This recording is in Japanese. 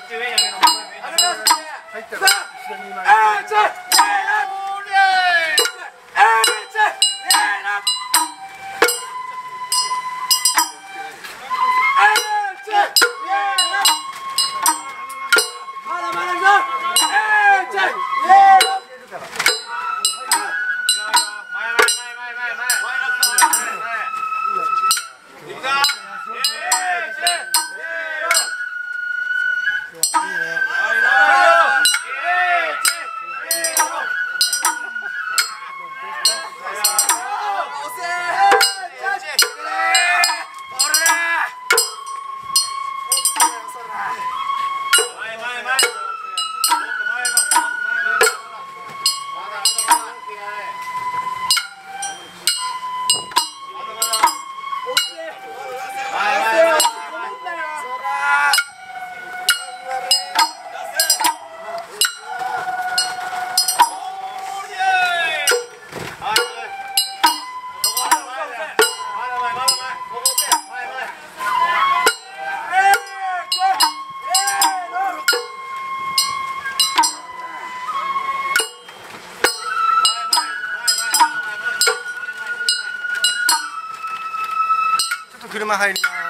っち上にげろ。入ったらに。我車入ります。